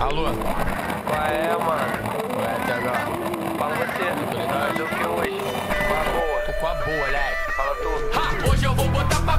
Alô? Qual é, mano? Qual é, TH? Fala você. Fazer o que hoje? Qual a boa? Tô com a boa, moleque. Fala tu. Ha! Hoje eu vou botar pra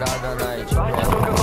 Мирада Найч.